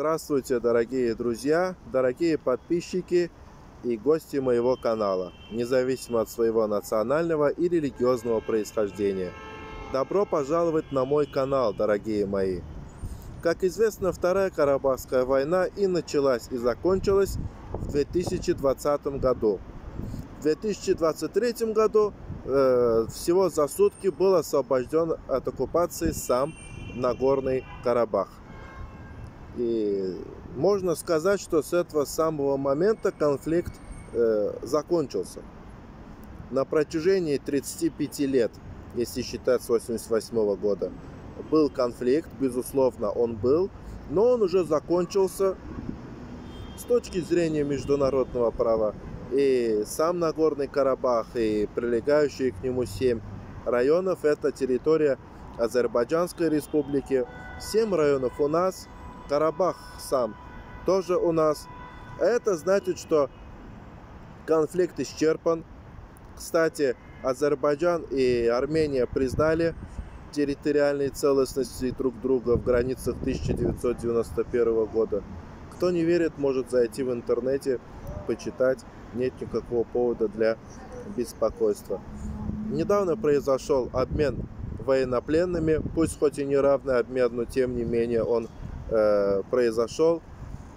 Здравствуйте, дорогие друзья, дорогие подписчики и гости моего канала, независимо от своего национального и религиозного происхождения. Добро пожаловать на мой канал, дорогие мои. Как известно, Вторая Карабахская война и началась и закончилась в 2020 году. В 2023 году э, всего за сутки был освобожден от оккупации сам Нагорный Карабах. И можно сказать, что с этого самого момента конфликт э, закончился. На протяжении 35 лет, если считать с 88 года, был конфликт, безусловно, он был, но он уже закончился с точки зрения международного права. И сам Нагорный Карабах, и прилегающие к нему семь районов – это территория Азербайджанской республики. Семь районов у нас, Карабах сам тоже у нас. Это значит, что конфликт исчерпан. Кстати, Азербайджан и Армения признали территориальной целостности друг друга в границах 1991 года. Кто не верит, может зайти в интернете, почитать. Нет никакого повода для беспокойства. Недавно произошел обмен военнопленными, пусть хоть и неравный обмен, но тем не менее он э, произошел.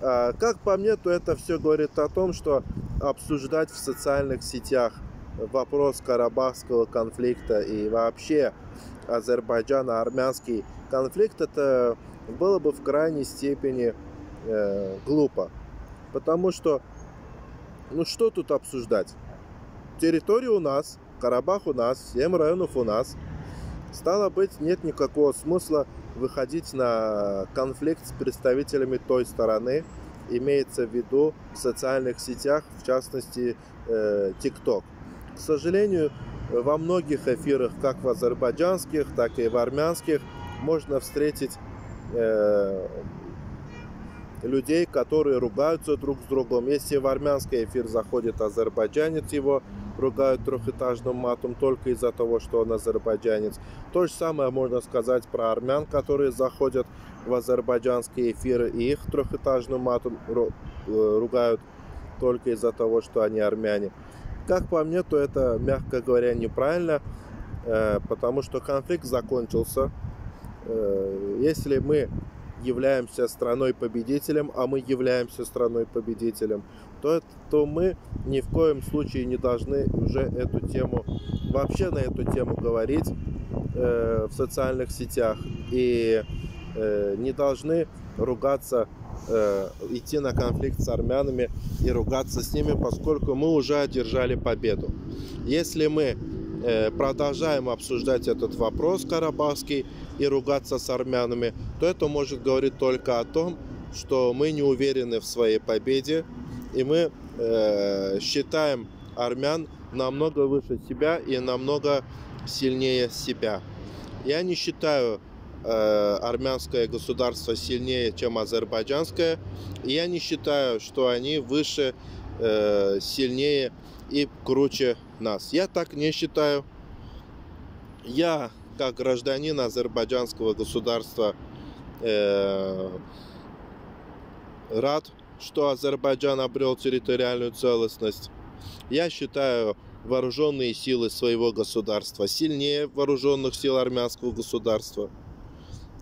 А, как по мне, то это все говорит о том, что обсуждать в социальных сетях вопрос карабахского конфликта и вообще Азербайджана-армянский конфликт, это было бы в крайней степени э, глупо. Потому что, ну что тут обсуждать? Территория у нас, Карабах у нас, 7 районов у нас. Стало быть, нет никакого смысла выходить на конфликт с представителями той стороны, имеется в виду в социальных сетях, в частности э, TikTok. К сожалению, во многих эфирах, как в азербайджанских, так и в армянских, можно встретить э, людей, которые ругаются друг с другом. Если в армянский эфир заходит азербайджанец, его ругают трехэтажным матом только из-за того, что он азербайджанец. То же самое можно сказать про армян, которые заходят в азербайджанские эфиры и их трехэтажным матом э, ругают только из-за того, что они армяне. Как по мне, то это, мягко говоря, неправильно, э, потому что конфликт закончился. Э, если мы являемся страной-победителем, а мы являемся страной-победителем, то, то мы ни в коем случае не должны уже эту тему, вообще на эту тему говорить э, в социальных сетях и э, не должны ругаться, э, идти на конфликт с армянами и ругаться с ними, поскольку мы уже одержали победу. Если мы продолжаем обсуждать этот вопрос карабахский, и ругаться с армянами, то это может говорить только о том, что мы не уверены в своей победе, и мы э, считаем армян намного выше себя и намного сильнее себя. Я не считаю э, армянское государство сильнее, чем азербайджанское. И я не считаю, что они выше, э, сильнее и круче нас. Я так не считаю. Я как гражданин азербайджанского государства э, рад, что Азербайджан обрел территориальную целостность. Я считаю вооруженные силы своего государства сильнее вооруженных сил армянского государства.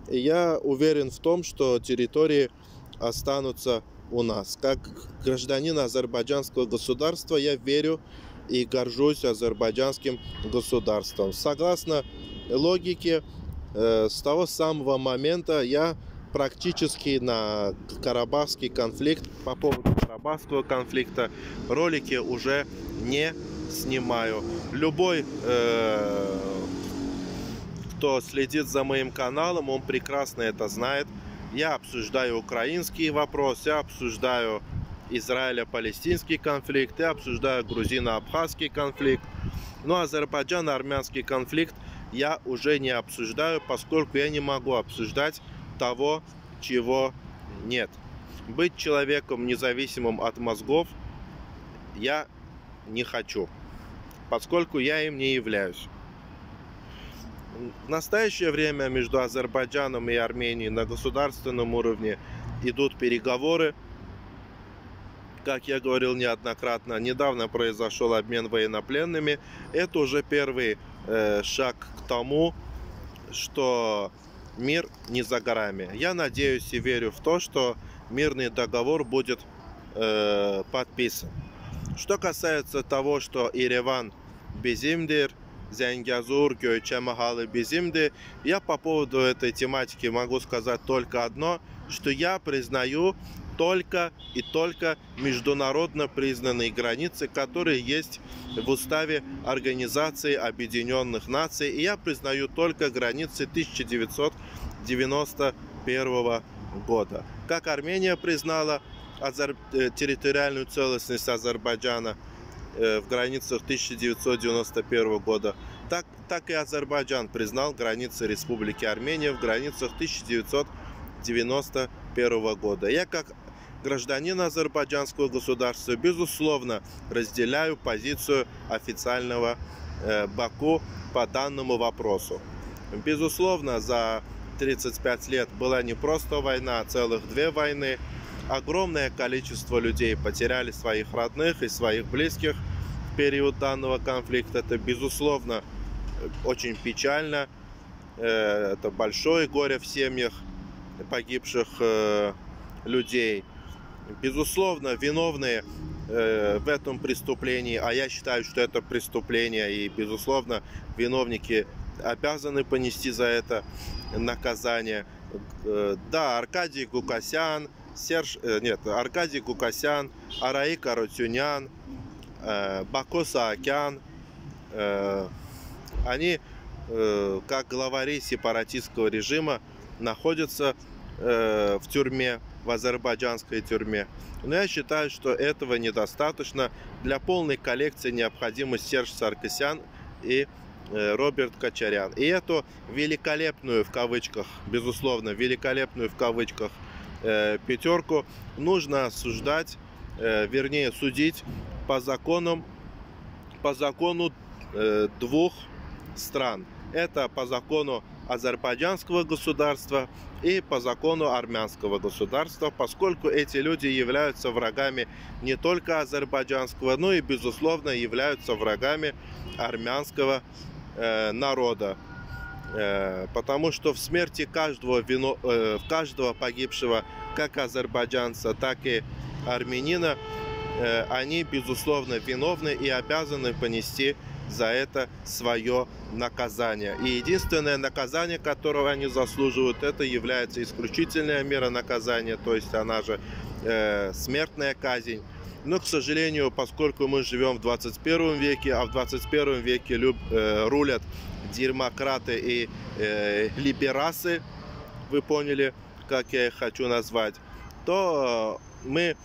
И я уверен в том, что территории останутся у нас. Как гражданин азербайджанского государства я верю и горжусь азербайджанским государством. Согласно логике, э, с того самого момента я практически на Карабахский конфликт, по поводу Карабахского конфликта, ролики уже не снимаю. Любой, э, кто следит за моим каналом, он прекрасно это знает. Я обсуждаю украинские вопросы, я обсуждаю Израиля-палестинский конфликт, я обсуждаю грузино-абхазский конфликт. Но Азербайджан-армянский конфликт я уже не обсуждаю, поскольку я не могу обсуждать того, чего нет. Быть человеком независимым от мозгов я не хочу, поскольку я им не являюсь. В настоящее время между Азербайджаном и Арменией на государственном уровне идут переговоры. Как я говорил неоднократно, недавно произошел обмен военнопленными. Это уже первый э, шаг к тому, что мир не за горами. Я надеюсь и верю в то, что мирный договор будет э, подписан. Что касается того, что Ереван безимдир, Зянгязур, Гёйчамахалы безимды, я по поводу этой тематики могу сказать только одно, что я признаю только и только международно признанные границы, которые есть в уставе Организации Объединенных Наций. И я признаю только границы 1991 года. Как Армения признала. Э, территориальную целостность Азербайджана в границах 1991 года, так, так и Азербайджан признал границы Республики Армения в границах 1991 года. Я как гражданин азербайджанского государства, безусловно, разделяю позицию официального э, Баку по данному вопросу. Безусловно, за 35 лет была не просто война, а целых две войны. Огромное количество людей потеряли своих родных и своих близких в период данного конфликта. Это, безусловно, очень печально. Э, это большое горе в семьях погибших э, людей безусловно, виновные э, в этом преступлении, а я считаю, что это преступление, и, безусловно, виновники обязаны понести за это наказание. Да, Аркадий Гукасян, Серж, э, нет, Аркадий Гукасян, Араи Карутюнян, Бако Саакян, они, как главари сепаратистского режима, находятся в тюрьме в азербайджанской тюрьме. Но я считаю, что этого недостаточно. Для полной коллекции необходимы Серж Саркисян и э, Роберт Качарян. И эту великолепную в кавычках, безусловно, великолепную в кавычках э, пятерку нужно осуждать, э, вернее судить по законам, по закону двух стран. Это по закону азербайджанского государства и по закону армянского государства, поскольку эти люди являются врагами не только азербайджанского, но и, безусловно, являются врагами армянского э, народа. Э, потому что в смерти каждого, вино, э, каждого погибшего, как азербайджанца, так и армянина, э, они, безусловно, виновны и обязаны понести за это свое наказание. И единственное наказание, которого они заслуживают, это является исключительная мера наказания, то есть она же э, смертная казнь. Но, к сожалению, поскольку мы живем в 21 веке, а в 21 веке люб, э, рулят демократы и э, либерасы, вы поняли, как я их хочу назвать, то э, мы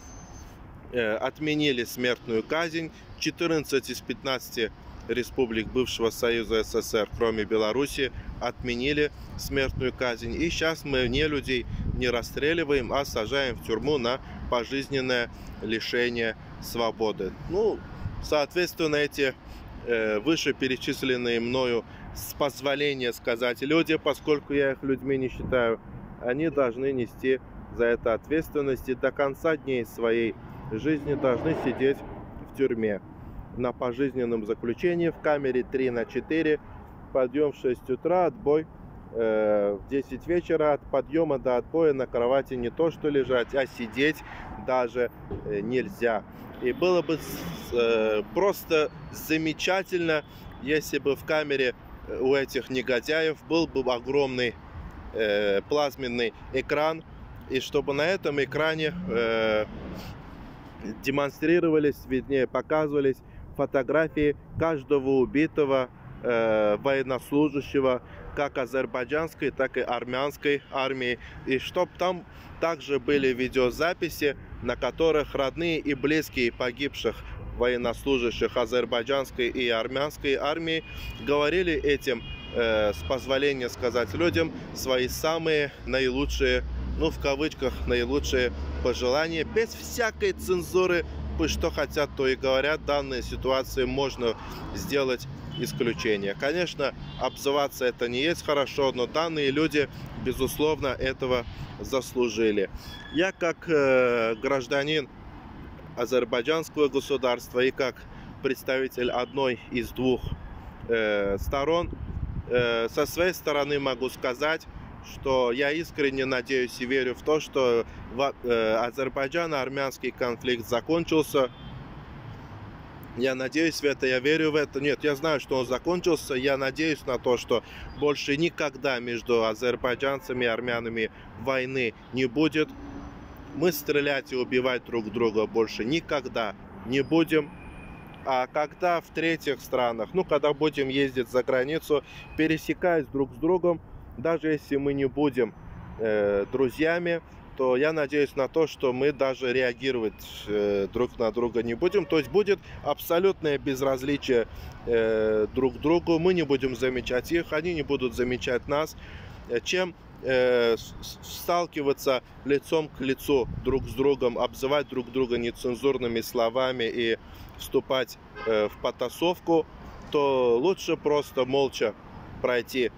э, отменили смертную казнь. 14 из 15 республик бывшего Союза СССР, кроме Беларуси, отменили смертную казнь. И сейчас мы не людей не расстреливаем, а сажаем в тюрьму на пожизненное лишение свободы. Ну, соответственно, эти э, вышеперечисленные мною с позволения сказать люди, поскольку я их людьми не считаю, они должны нести за это ответственность и до конца дней своей жизни должны сидеть в тюрьме на пожизненном заключении в камере 3 на 4, подъем в 6 утра, отбой э, в 10 вечера, от подъема до отбоя на кровати не то что лежать, а сидеть даже э, нельзя. И было бы э, просто замечательно, если бы в камере у этих негодяев был бы огромный э, плазменный экран, и чтобы на этом экране э, демонстрировались, вернее, показывались фотографии каждого убитого э, военнослужащего, как азербайджанской, так и армянской армии. И чтобы там также были видеозаписи, на которых родные и близкие погибших военнослужащих азербайджанской и армянской армии говорили этим, э, с позволения сказать людям, свои самые наилучшие, ну в кавычках, наилучшие пожелания, без всякой цензуры, что хотят, то и говорят. Данные ситуации можно сделать исключения. Конечно, обзываться это не есть хорошо, но данные люди, безусловно, этого заслужили. Я как э, гражданин азербайджанского государства и как представитель одной из двух э, сторон, э, со своей стороны могу сказать, что я искренне надеюсь и верю в то, что в э, Азербайджан-армянский конфликт закончился. Я надеюсь в это, я верю в это. Нет, я знаю, что он закончился. Я надеюсь на то, что больше никогда между азербайджанцами и армянами войны не будет. Мы стрелять и убивать друг друга больше никогда не будем. А когда в третьих странах, ну, когда будем ездить за границу, пересекаясь друг с другом, даже если мы не будем э, друзьями, то я надеюсь на то, что мы даже реагировать э, друг на друга не будем. То есть будет абсолютное безразличие э, друг к другу. Мы не будем замечать их, они не будут замечать нас. Э, чем э, сталкиваться лицом к лицу друг с другом, обзывать друг друга нецензурными словами и вступать э, в потасовку, то лучше просто молча пройти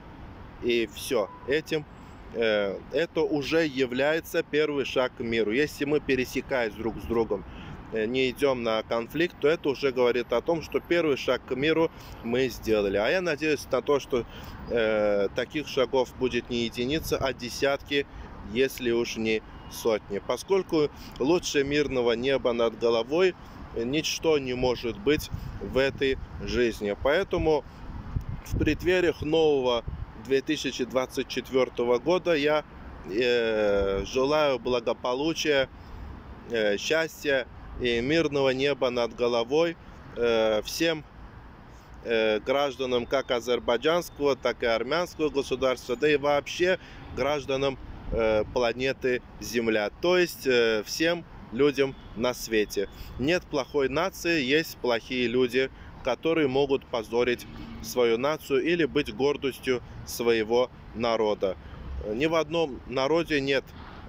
и все. Этим э, это уже является первый шаг к миру. Если мы пересекаясь друг с другом, не идем на конфликт, то это уже говорит о том, что первый шаг к миру мы сделали. А я надеюсь на то, что э, таких шагов будет не единица, а десятки, если уж не сотни. Поскольку лучше мирного неба над головой ничто не может быть в этой жизни. Поэтому в преддвериях нового 2024 года я э, желаю благополучия, э, счастья и мирного неба над головой э, всем э, гражданам как азербайджанского, так и армянского государства, да и вообще гражданам э, планеты Земля. То есть всем людям на свете. Нет плохой нации, есть плохие люди, которые могут позорить свою нацию или быть гордостью своего народа. Ни в одном народе нет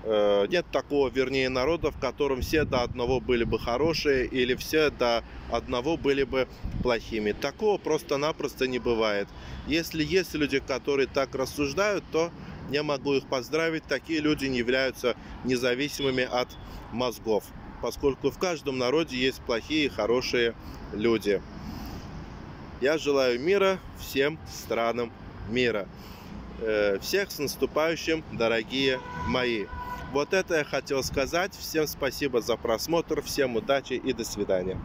нет такого, вернее, народа, в котором все до одного были бы хорошие или все до одного были бы плохими. Такого просто-напросто не бывает. Если есть люди, которые так рассуждают, то я могу их поздравить. Такие люди не являются независимыми от мозгов, поскольку в каждом народе есть плохие и хорошие люди. Я желаю мира всем странам мира. Э, всех с наступающим, дорогие мои. Вот это я хотел сказать. Всем спасибо за просмотр, всем удачи и до свидания.